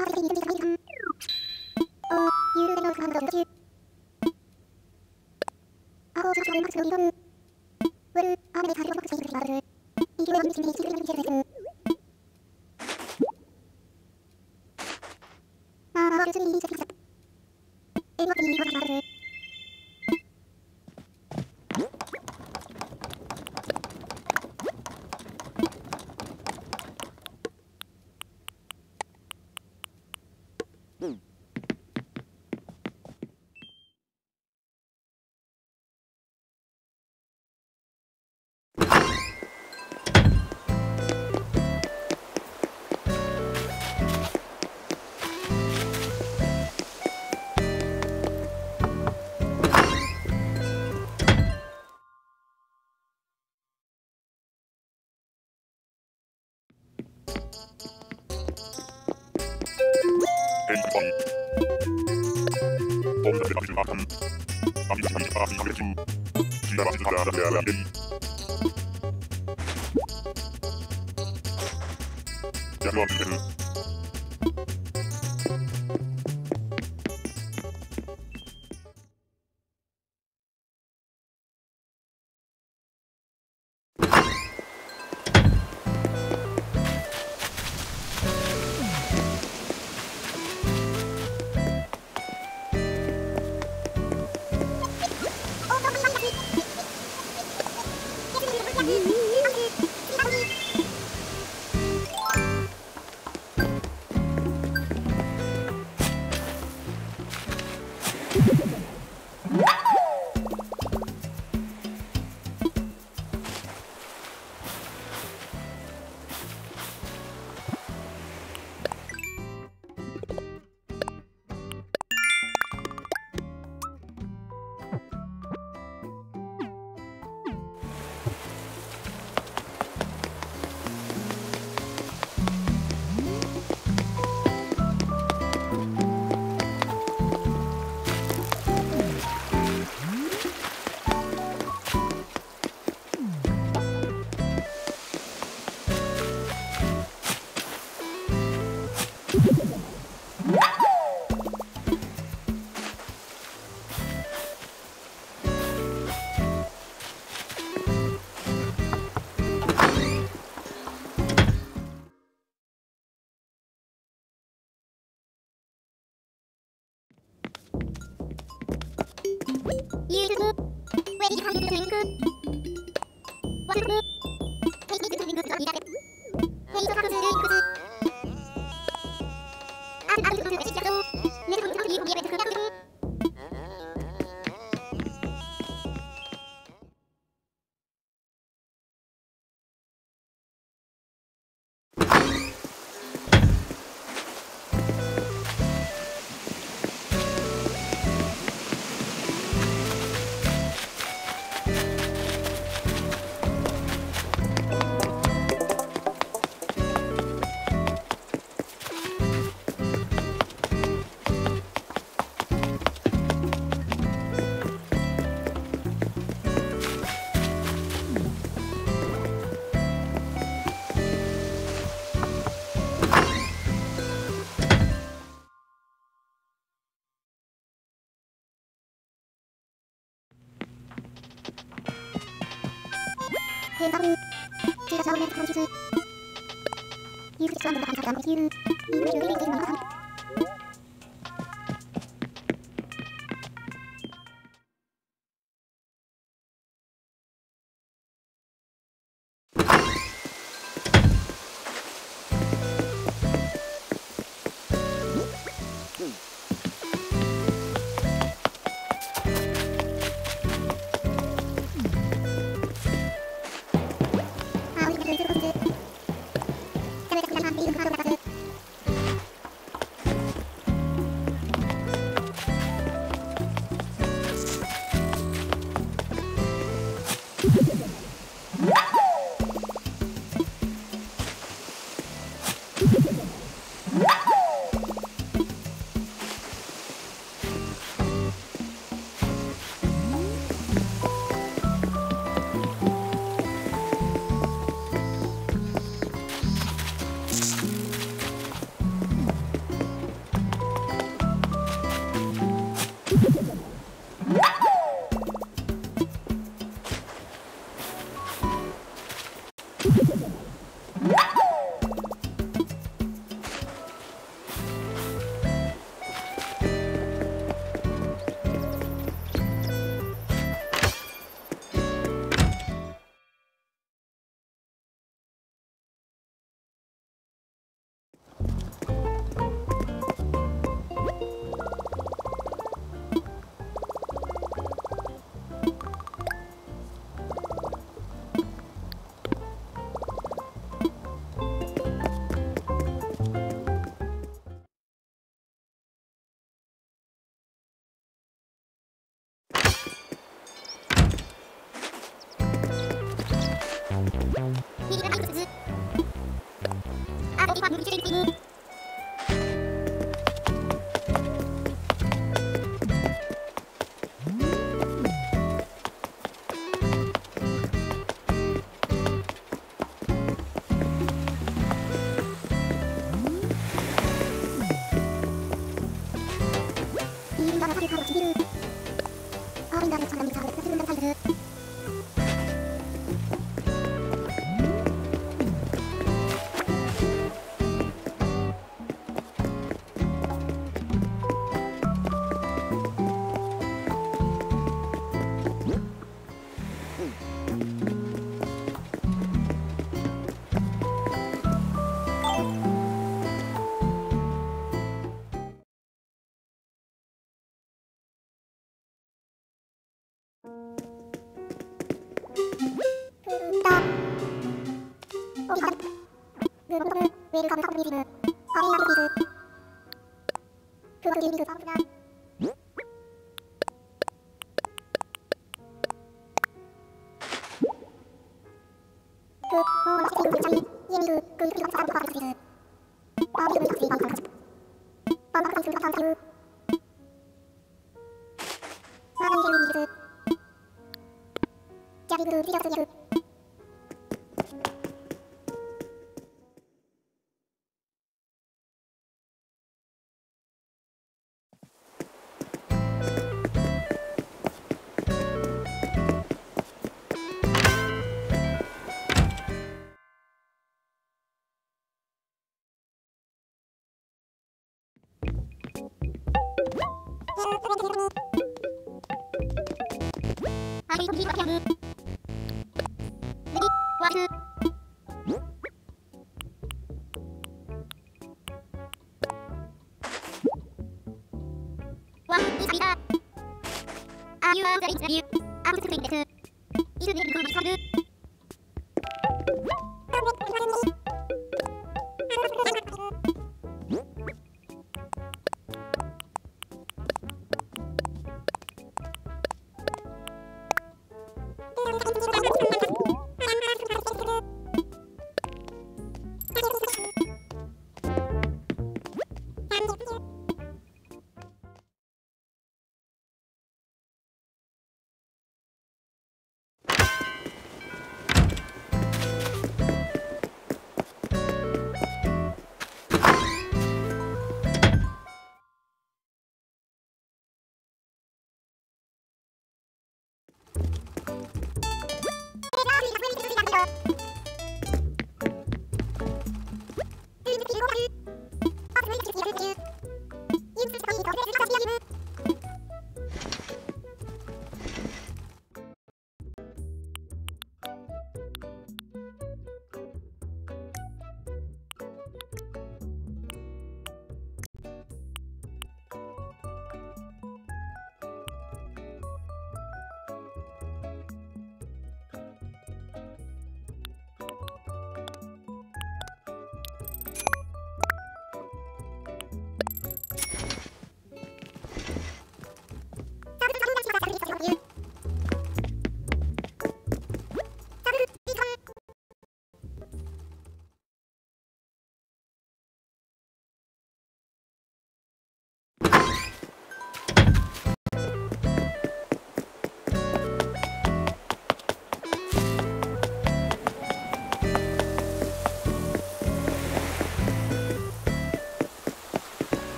あれ? Yeah, ャメラクラハンビールハム。ウェルカムカムリズム。アリーナルビズ。フワトリービズパンダー。グー、オーラスティグチャリ。イエミル。グーフィルカサンパークトビズ。アービルムサスリーパンカラ。パンカラスンスルカンキュー。マーナンジェルビズ。ジャビグルビジャスギル。ありがとうございま。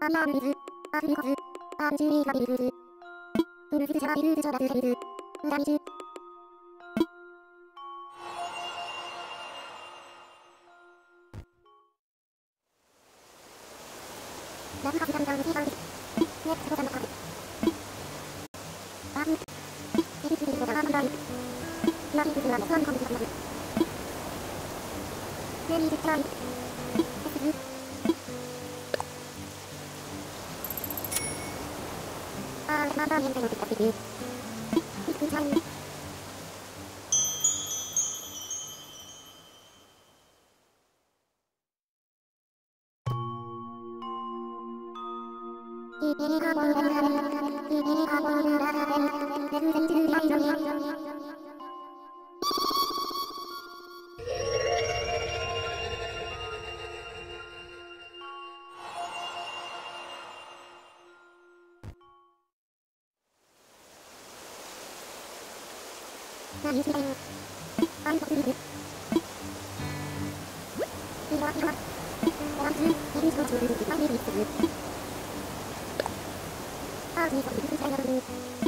アビアールズ、アフルコズ、アンジュリーカビルズ。ウルズジャービルズジョダズヘルズ。ウラミジュ。まあ、ニュースみた。いわ、いわ。つ、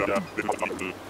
Yeah,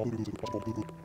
Sprachbügel, Sprachbügel.